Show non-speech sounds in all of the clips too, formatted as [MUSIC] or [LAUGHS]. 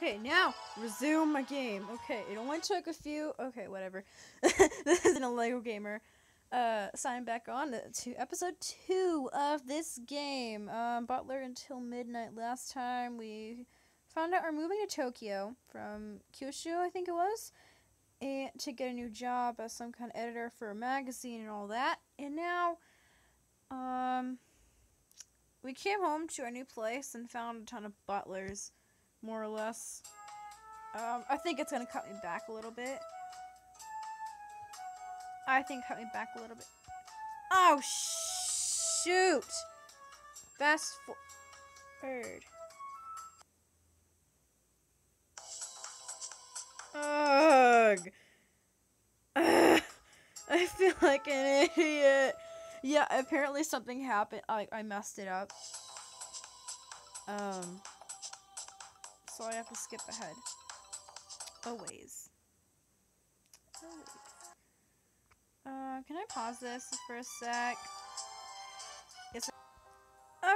Okay, now resume my game. Okay, it only took a few. Okay, whatever. [LAUGHS] this isn't a Lego gamer. Uh, sign back on to episode two of this game. Um, Butler until midnight. Last time we found out we're moving to Tokyo from Kyushu, I think it was, and to get a new job as some kind of editor for a magazine and all that. And now, um, we came home to our new place and found a ton of butlers, more or less. Um, I think it's gonna cut me back a little bit. I think cut me back a little bit. Oh shoot! Fast forward. Ugh. Ugh. [LAUGHS] I feel like an idiot. Yeah, apparently something happened. I I messed it up. Um. So I have to skip ahead. Always. Always. Uh, can I pause this for a sec? Yes.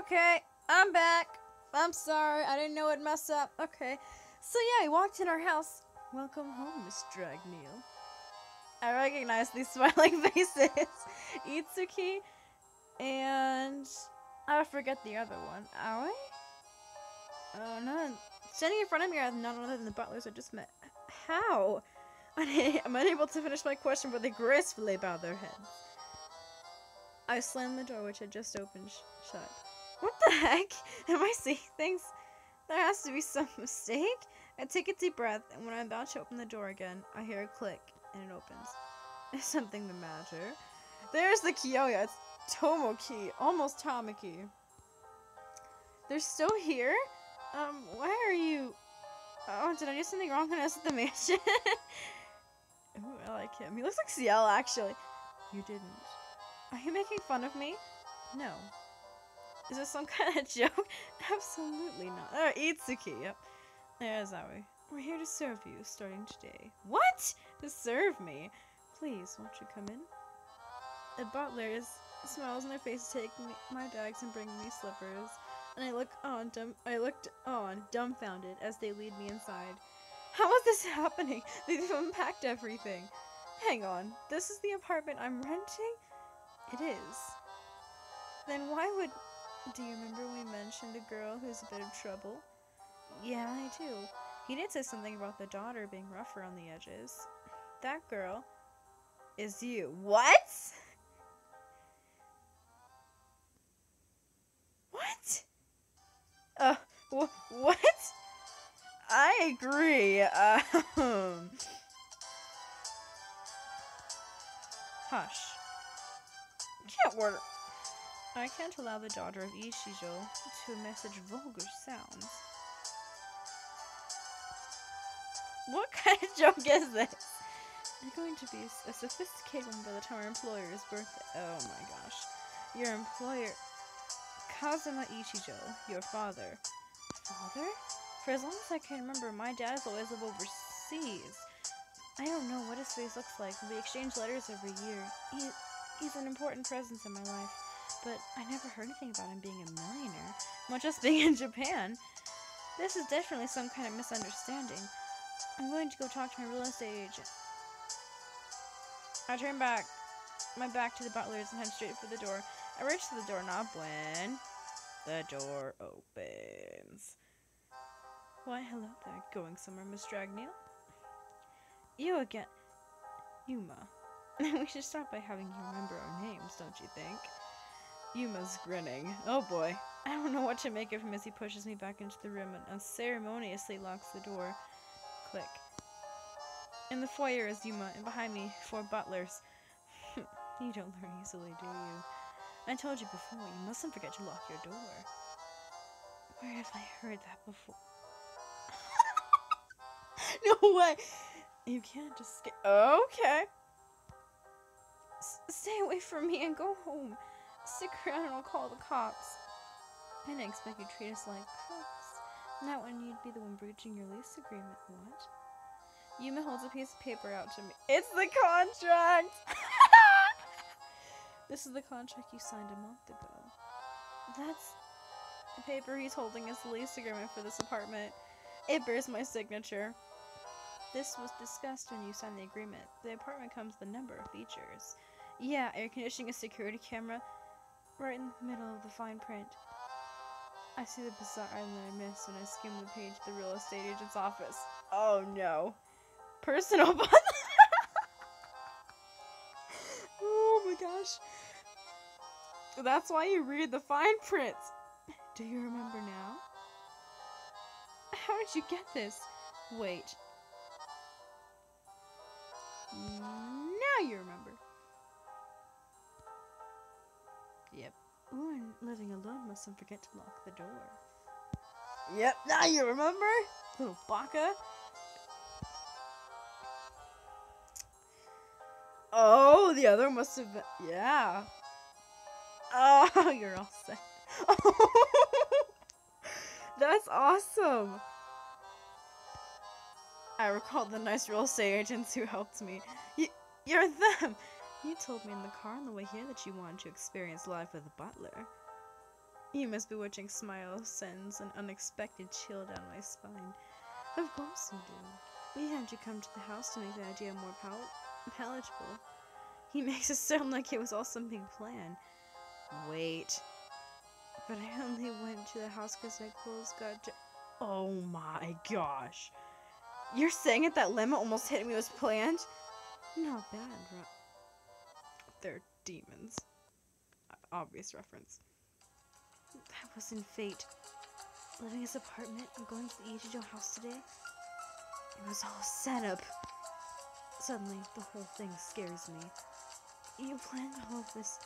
Okay, I'm back. I'm sorry, I didn't know it messed up. Okay. So yeah, I walked in our house. Welcome home, Miss Dragneel. I recognize these [LAUGHS] smiling faces. Itsuki and I forget the other one. Aoi? Oh no. Standing in front of me are none other than the butlers I just met. How? [LAUGHS] I'm unable to finish my question, but they gracefully bow their heads. I slammed the door, which had just opened sh shut. What the heck? [LAUGHS] Am I seeing things? There has to be some [LAUGHS] mistake? I take a deep breath, and when I'm about to open the door again, I hear a click, and it opens. Is something the matter? There's the Kiyoya. Oh, it's Tomoki. Almost Tamaki. They're still here? Um, why are you... Oh, did I do something wrong when I was at the mansion? [LAUGHS] Ooh, I like him. He looks like CL, actually. You didn't. Are you making fun of me? No. Is this some [LAUGHS] kind of joke? Absolutely not. Oh, Itsuki. Yep. There's Aoi. We're here to serve you, starting today. What? To serve me? Please, won't you come in? The butler is smiles on their face to take my bags and bring me slippers. And I look on dumb I looked on, dumbfounded, as they lead me inside. How is this [LAUGHS] happening? They've unpacked everything. Hang on, this is the apartment I'm renting? It is. Then why would... Do you remember we mentioned a girl who's a bit of trouble? Yeah, I do. He did say something about the daughter being rougher on the edges. That girl is you. What? What? Uh, wh what? I agree. Um, hush. Can't order. I can't allow the daughter of Ichijo to message vulgar sounds. What kind of joke is this? You're going to be a sophisticated one by the time our employer's birthday. Oh my gosh. Your employer. Kazuma Ichijo, your father. Father? For as long as I can remember, my dad has always lived overseas. I don't know what his face looks like. We exchange letters every year. He, he's an important presence in my life, but I never heard anything about him being a millionaire, much less being [LAUGHS] in Japan. This is definitely some kind of misunderstanding. I'm going to go talk to my real estate agent. I turn back, my back to the butlers and head straight for the door. I reach to the doorknob when the door opens. Why, hello there. Going somewhere, Miss Dragneel? You again. Yuma. [LAUGHS] we should start by having you remember our names, don't you think? Yuma's grinning. Oh boy. I don't know what to make of him as he pushes me back into the room and unceremoniously locks the door. Click. In the foyer is Yuma, and behind me, four butlers. [LAUGHS] you don't learn easily, do you? I told you before, you mustn't forget to lock your door. Where have I heard that before? [LAUGHS] no way. You can't escape. Okay. S stay away from me and go home. Stick around and I'll call the cops. I didn't expect you'd treat us like crooks. Not when you'd be the one breaching your lease agreement. What? Yuma holds a piece of paper out to me. It's the contract! [LAUGHS] this is the contract you signed a month ago. That's the paper he's holding is the lease agreement for this apartment. It bears my signature. This was discussed when you signed the agreement. The apartment comes with a number of features. Yeah, air conditioning, a security camera, right in the middle of the fine print. I see the bizarre island I missed when I skimmed the page of the real estate agent's office. Oh no. Personal [LAUGHS] my gosh. That's why you read the fine print. Do you remember now? How did you get this? Wait. Now you remember. Yep. And living alone mustn't forget to lock the door. Yep, now you remember? Little baka. Oh, the other must have been. Yeah. Oh, [LAUGHS] you're all set. [LAUGHS] That's awesome. I recall the nice real estate agents who helped me. Y you're them. You told me in the car on the way here that you wanted to experience life with a butler. Yuma's bewitching smile sends an unexpected chill down my spine. Of course you do. We had you come to the house to make the idea more pal palatable. He [LAUGHS] makes it sound like it was all something planned. Wait. But I only went to the house because my clothes got Oh my gosh. You're saying it that Lemma almost hit me was planned? Not bad, right? They're demons. Obvious reference. That wasn't fate. Living his apartment and going to the Ichijo house today? It was all set up. Suddenly, the whole thing scares me. You planned all of this.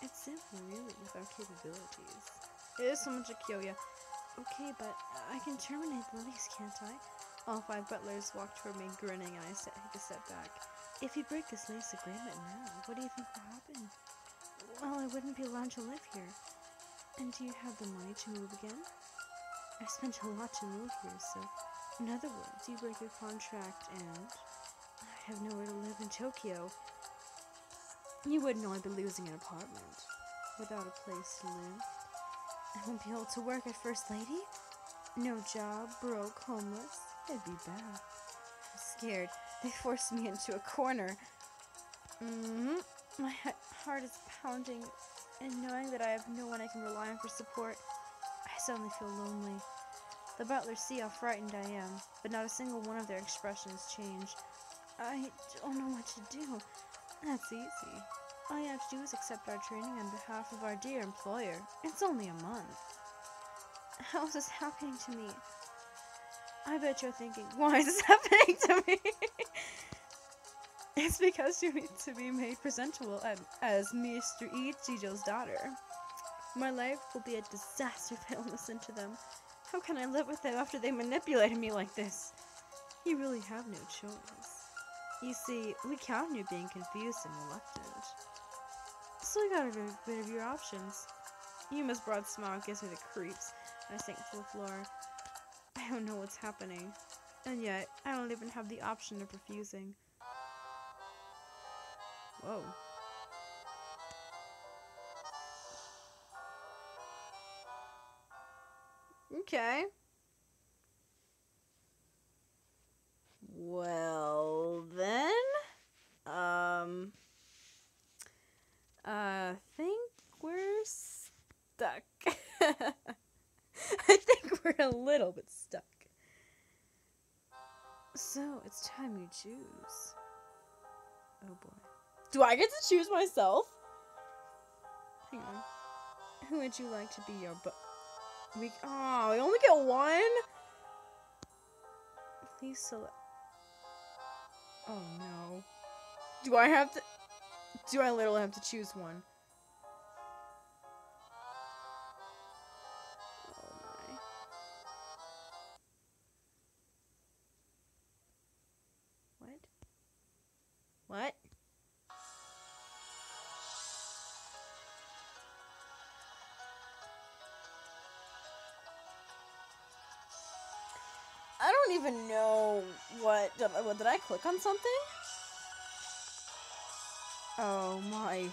It's simple, really, with our capabilities. It is so much a Kyoya. Okay, but I can terminate the lease, can't I? All five butlers walked toward me, grinning, and I take a step back. If you break this lease agreement now, what do you think will happen? Well, I wouldn't be allowed to live here. And do you have the money to move again? I spent a lot to move here, so... In other words, you break your contract and... Have nowhere to live in Tokyo. You wouldn't only be losing an apartment. Without a place to live. [LAUGHS] I won't be able to work at First Lady? No job, broke, homeless. It'd be bad. I'm scared. They forced me into a corner. Mm-hmm. My heart is pounding, and knowing that I have no one I can rely on for support, I suddenly feel lonely. The butlers see how frightened I am, but not a single one of their expressions change. I don't know what to do. That's easy. All you have to do is accept our training on behalf of our dear employer. It's only a month. How is this happening to me? I bet you're thinking, why is this [LAUGHS] happening to me? it's because you need to be made presentable as Mr. Ichijo's daughter. My life will be a disaster if I listen to them. How can I live with them after they manipulated me like this? You really have no choice. You see, we count you being confused and reluctant. So you gotta get rid of your options. Yuma's broad smile gives me the creeps, and I sink to the floor. I don't know what's happening. And yet, I don't even have the option of refusing. Whoa. Okay. Well, then. Um. I think we're stuck. [LAUGHS] I think we're a little bit stuck. So, it's time you choose. Oh boy. Do I get to choose myself? Hang on. Who would you like to be your bu- We- Oh, we only get one? Please select- Oh no. Do I have to- Do I literally have to choose one? What. Did, I click on something? Oh my.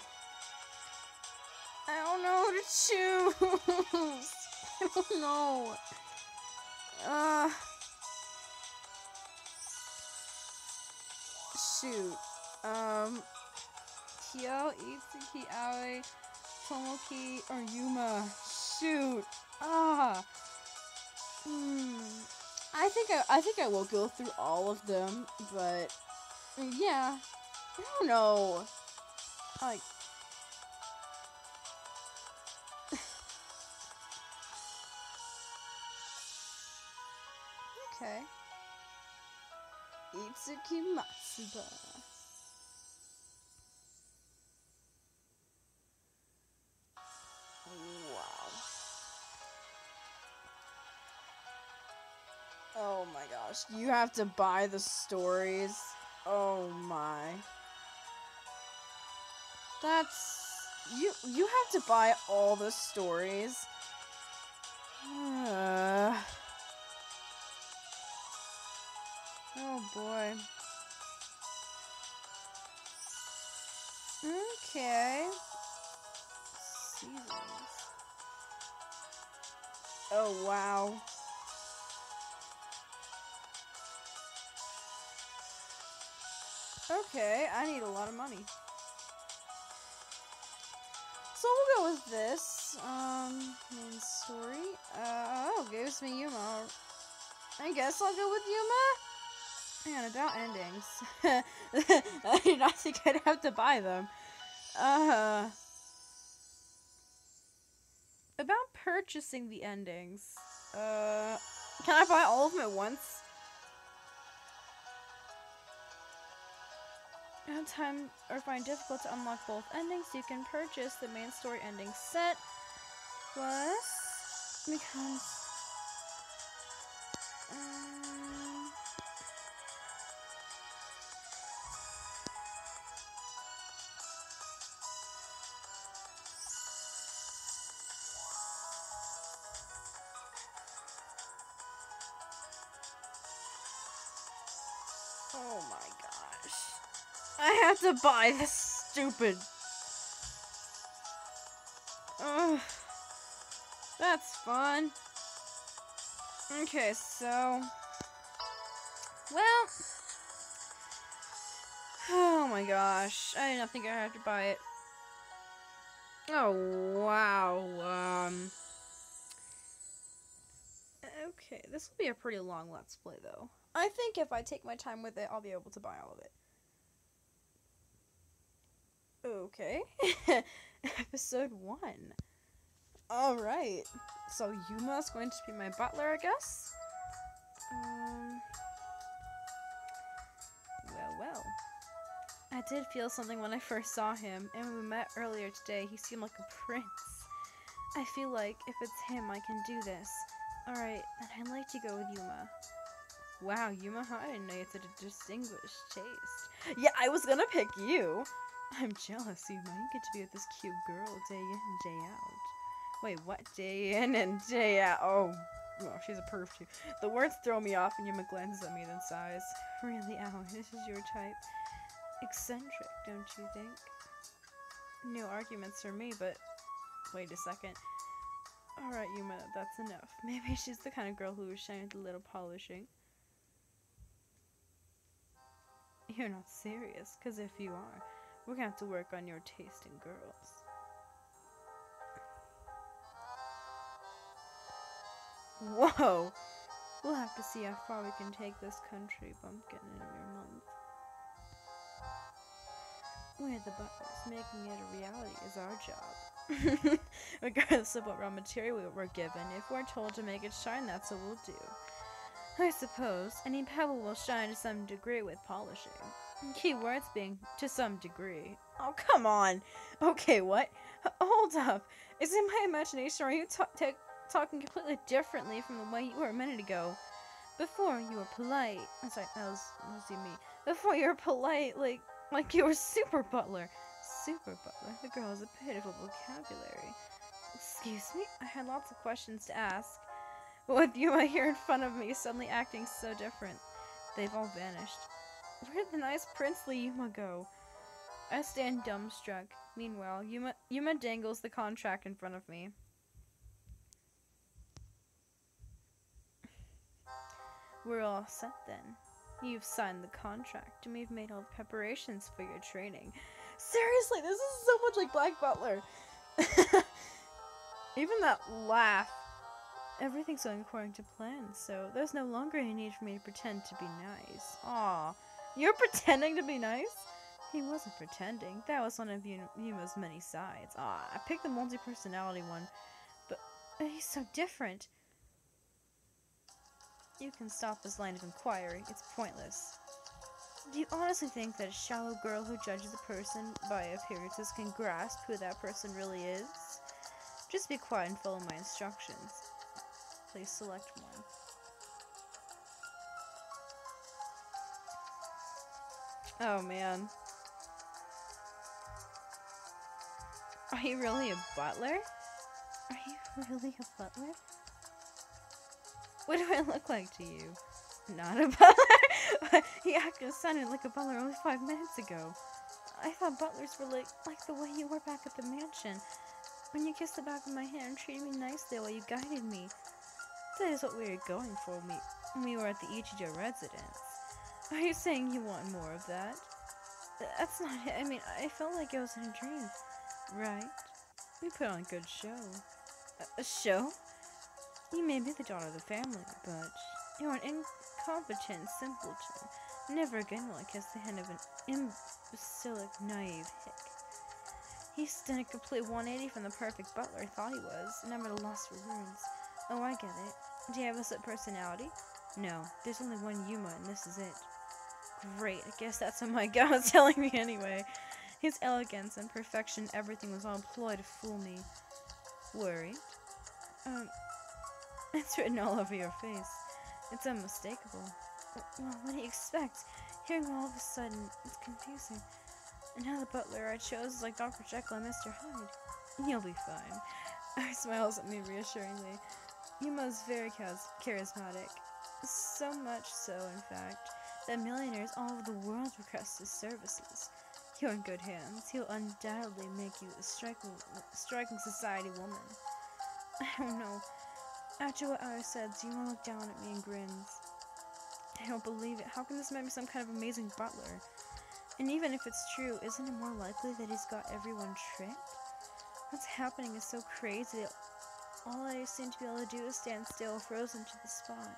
I don't know to choose. [LAUGHS] I don't know. Uh. Shoot. Um. Kyo, Itsuki, Aoi, Tomoki, or Yuma. Shoot. Ah. Hmm. I think I, I think I will go through all of them, but yeah, I don't know. Like, [LAUGHS] okay. Itsuki Matsuda. Gosh. You have to buy the stories. Oh my. That's you you have to buy all the stories. [SIGHS] Oh boy. Okay. Seasons. Oh wow. Okay, I need a lot of money. So we'll go with this. Um, main story. Uh, oh, gives me Yuma. I guess I'll go with Yuma. Man, about endings. [LAUGHS] I did not think I'd have to buy them. Uh, about purchasing the endings. Uh, can I buy all of them at once? At time or find difficult to unlock both endings, you can purchase the main story ending set. Plus, because um, Oh my gosh. I have to buy this stupid. Ugh. That's fun. Okay, so. Well. Oh my gosh. I did not think I have to buy it. Oh, wow. Um. Okay, this will be a pretty long Let's Play, though. I think if I take my time with it, I'll be able to buy all of it. Okay. [LAUGHS] Episode 1. Alright. So Yuma's going to be my butler, I guess? Um, well, well. I did feel something when I first saw him, and when we met earlier today, he seemed like a prince. I feel like if it's him, I can do this. Alright, then I'd like to go with Yuma. Wow, Yuma, I didn't know you had such a distinguished taste. Yeah, I was gonna pick you. I'm jealous. You get to be with this cute girl day in and day out. Wait, what? Day in and day out. Oh, well, she's a perf too. The words throw me off, and Yuma glances at me, then sighs. Really, Al, this is your type. Eccentric, don't you think? No arguments for me, but wait a second. Alright, Yuma, that's enough. [LAUGHS] Maybe she's the kind of girl who was shy with a little polishing. You're not serious, because if you are, we're gonna have to work on your taste in girls. Whoa! We'll have to see how far we can take this country bumpkin in a month. We're the butlers. Making it a reality is our job. [LAUGHS] Regardless of what raw material we're given, if we're told to make it shine, that's what we'll do. I suppose any pebble will shine to some degree with polishing. Key words being to some degree. Oh, come on. Okay, what? H hold up. Is it my imagination or are you talking completely differently from the way you were a minute ago? Before you were polite. I'm sorry, that was, that me. Before you were polite, like, like you were super butler. Super butler? The girl has a pitiful vocabulary. Excuse me? I had lots of questions to ask. With Yuma here in front of me, suddenly acting so different, they've all vanished. Where did the nice princely Yuma go? I stand dumbstruck. Meanwhile, Yuma, Yuma dangles the contract in front of me. We're all set then. You've signed the contract, and we've made all the preparations for your training. Seriously, this is so much like Black Butler. [LAUGHS] Even that laugh. Everything's going according to plan, so there's no longer any need for me to pretend to be nice. Aw, you're pretending to be nice? He wasn't pretending. That was one of Yuma's many sides. Ah, I picked the multi-personality one, but he's so different. You can stop this line of inquiry. It's pointless. Do you honestly think that a shallow girl who judges a person by appearances can grasp who that person really is? Just be quiet and follow my instructions. Please select one. Oh man. Are you really a butler? Are you [LAUGHS] really a butler? What do I look like to you? Not a [LAUGHS] butler? [LAUGHS] he acted sounded like a butler only five minutes ago. I thought butlers were like, like the way you were back at the mansion. When you kissed the back of my hand and treated me nicely while you guided me. That is what we were going for when we, we were at the Ichijo residence. Are you saying you want more of that? That's not it. I mean, I felt like it was in a dream. Right. We put on a good show. A, show? You may be the daughter of the family, but you're an incompetent simpleton. Never again will I kiss the hand of an imbecilic, naive hick. He's done a complete 180 from the perfect butler I thought he was, a loss for words. Oh, I get it. Do you have a split personality? No, there's only one Yuma, and this is it. Great, I guess that's what my [LAUGHS] god was telling me anyway. His elegance and perfection, everything was all a ploy to fool me. Worried? Um, [LAUGHS] it's written all over your face. It's unmistakable. Well, what do you expect? Hearing all of a sudden, it's confusing. And now the butler I chose is like Dr. Jekyll and Mr. Hyde. You'll be fine. [LAUGHS] I smiles at me reassuringly. Yuma's very charismatic. So much so, in fact, that millionaires all over the world request his services. You're in good hands. He'll undoubtedly make you a striking, striking society woman. [LAUGHS] I don't know. After what I said, Zima looked down at me and grins. I don't believe it. How can this man be some kind of amazing butler? And even if it's true, isn't it more likely that he's got everyone tricked? What's happening is so crazy all I seem to be able to do is stand still, frozen to the spot.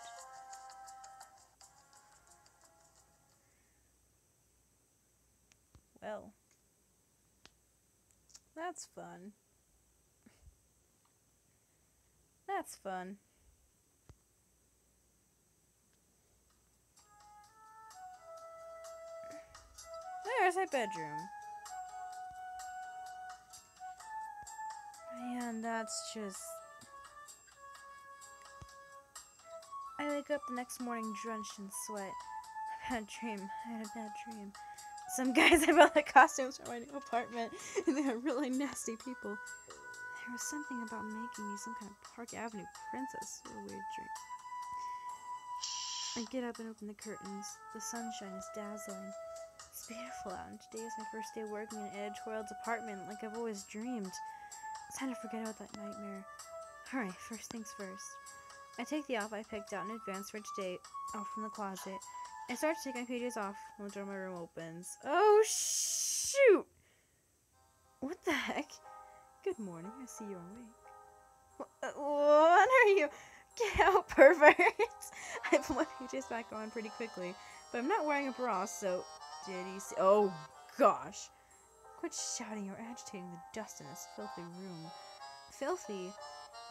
Well, that's fun. That's fun. There's my bedroom. Man, that's just... I wake up the next morning drenched in sweat. [LAUGHS] I had a dream. I had a bad dream. Some [LAUGHS] guys I bought the costumes for my new apartment, [LAUGHS] and they are really nasty people. There was something about making me some kind of Park Avenue princess. A weird dream. I get up and open the curtains. The sunshine is dazzling. It's beautiful out, and today is my first day working in editorial's apartment like I've always dreamed. It's time to forget about that nightmare. Alright, first things first. I take the outfit I picked out in advance for today off from the closet. I start to take my PJs off when the door of my room opens. Oh, shoot! What the heck? Good morning. I see you're awake. Uh, what are you? Get out, [LAUGHS] pervert! I put my PJs back on pretty quickly, but I'm not wearing a bra, so did he see? Oh gosh! Quit shouting! You're agitating the dust in this filthy room. Filthy?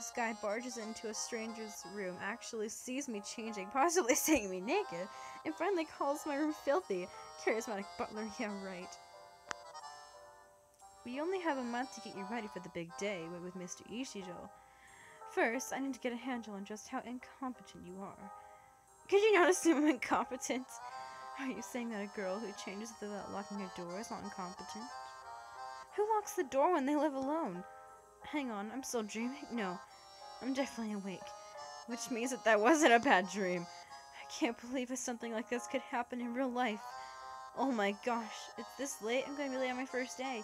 This guy barges into a stranger's room, actually sees me changing, [LAUGHS] possibly seeing me naked, and finally calls my room filthy. Charismatic butler, [LAUGHS] yeah, right. We only have a month to get you ready for the big day with Mr. Ichijo. First, I need to get a handle on just how incompetent you are. Could you not assume I'm incompetent? Are you saying that a girl who changes without locking her door is not incompetent? Who locks the door when they live alone? Hang on, I'm still dreaming? No, I'm definitely awake. Which means that that wasn't a bad dream. I can't believe that something like this could happen in real life. Oh my gosh, it's this late? I'm going to be late on my first day.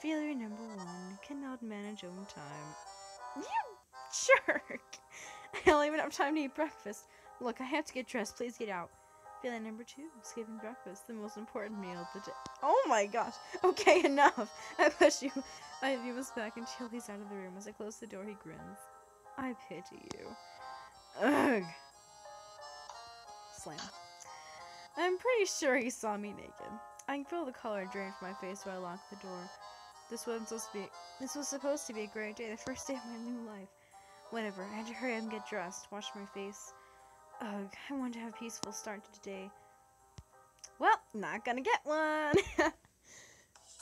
Failure number one, cannot manage own time. You [LAUGHS] jerk! I don't even have time to eat breakfast. Look, I have to get dressed. Please get out. Feeling number two, skipping breakfast, the most important meal of the day. Oh my gosh. Okay, [LAUGHS] enough. I push you. I view us back and he's out of the room. As I close the door, he grins. I pity you. Ugh. Slam. I'm pretty sure he saw me naked. I can feel the color drain from my face when I lock the door. This wasn't supposed to be. This was supposed to be a great day, the first day of my new life. Whatever. I had to hurry up and get dressed, wash my face. Ugh, I want to have a peaceful start to the day. Well, not gonna get one. [LAUGHS]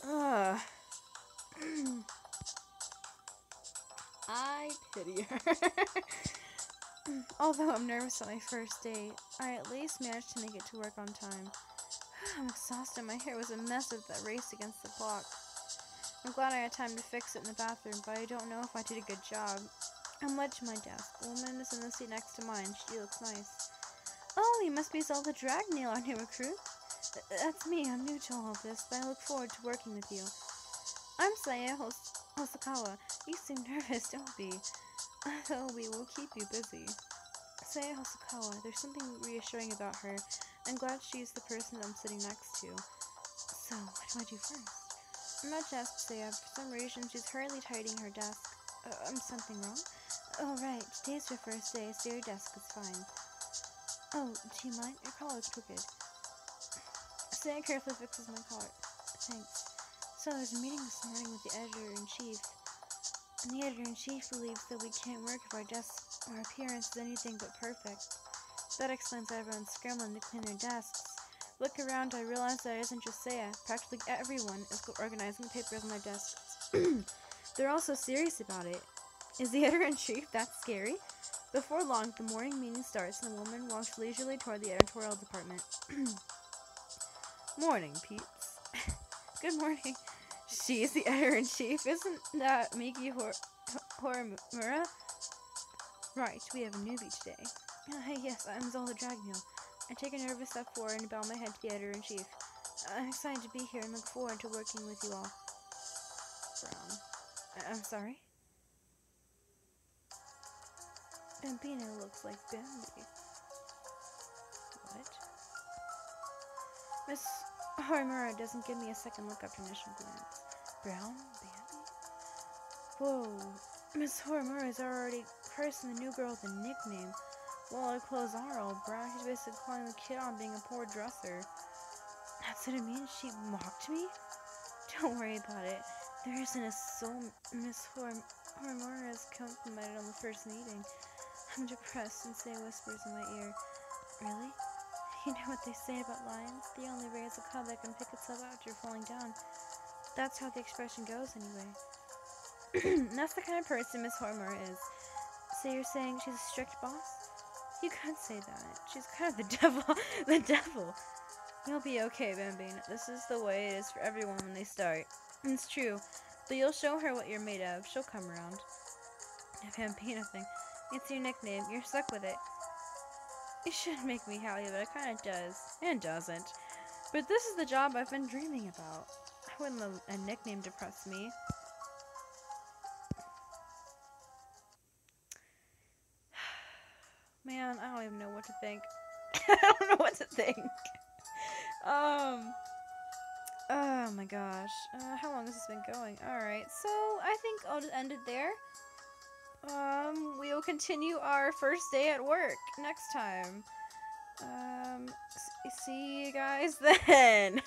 Ugh. [CLEARS THROAT] I pity her. [LAUGHS] Although I'm nervous on my first day, I at least managed to make it to work on time. [SIGHS] I'm exhausted. My hair was a mess with that race against the clock. I'm glad I had time to fix it in the bathroom, but I don't know if I did a good job. I'm led to my desk. The woman is in the seat next to mine. She looks nice. Oh, you must be Zelda Dragneel, our new recruit. Th that's me. I'm new to all of this, but I look forward to working with you. I'm Saya Hos Hosokawa. You seem nervous, don't be. [LAUGHS] Oh, we will keep you busy. Saya Hosokawa, there's something reassuring about her. I'm glad she's the person I'm sitting next to. So, what do I do first? I'm not just Saya. For some reason, she's hurriedly tidying her desk. Uh, um, something wrong? Oh, right. Today's your first day, so your desk is fine. Oh, do you mind? Your collar is crooked. Saya carefully fixes my collar. Thanks. So I was meeting this morning with the editor-in-chief, and the editor-in-chief believes that we can't work if our desk or appearance is anything but perfect. That explains why everyone's scrambling to clean their desks. Look around, I realize that it isn't just Saya. Practically everyone is organizing the papers on their desks. [CLEARS THROAT] They're all so serious about it. Is the editor-in-chief [LAUGHS] that scary? Before long, the morning meeting starts and the woman walks leisurely toward the editorial department. [CLEARS THROAT] morning, peeps. [LAUGHS] Good morning. She is the editor-in-chief. Isn't that Miki Hor Horimura? Right, we have a newbie today. Uh, yes, I'm Zelda Dragneel. I take a nervous step forward and bow my head to the editor-in-chief. I'm excited to be here and look forward to working with you all. Brown. I I'm sorry? Bambino looks like Bambi. What? Miss Harimura doesn't give me a second look after initial glance. Brown? Bambi? Whoa. Miss Harimura is already cursing the new girl with a nickname. Well, her clothes are all brown. She's basically calling the kid on being a poor dresser. That's what it means? She mocked me? Don't worry about it. There isn't a soul Miss Harimura has complimented on the first meeting. I'm depressed and say whispers in my ear. Really? [LAUGHS] You know what they say about lions? They only raise a cub that can pick itself up after falling down. That's how the expression goes, anyway. [CLEARS THROAT] that's the kind of person Miss Hormer is. So you're saying she's a strict boss? You can't say that. She's kind of the [LAUGHS] devil. the devil. You'll be okay, Bambina. This is the way it is for everyone when they start. It's true. But you'll show her what you're made of. She'll come around. Bambina thing. It's your nickname. You're stuck with it. It shouldn't [LAUGHS] make me happy, but it kind of does. And doesn't. But this is the job I've been dreaming about. I wouldn't let a nickname depress me. [SIGHS] Man, I don't even know what to think. [LAUGHS] I don't know what to think. [LAUGHS] um. Oh my gosh. Uh, how long has this been going? Alright, so I think I'll just end it there. Um, we will continue our first day at work next time. Um, see you guys [LAUGHS] then.